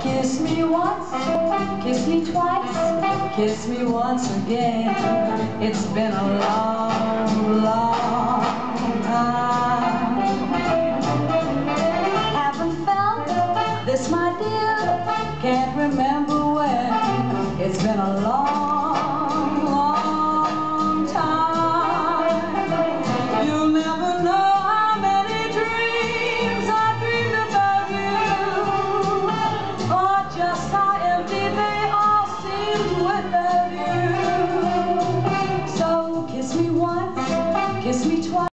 Kiss me once, kiss me twice, kiss me once again. It's been a long, long time. Haven't felt this, my dear, can't remember when. It's been a long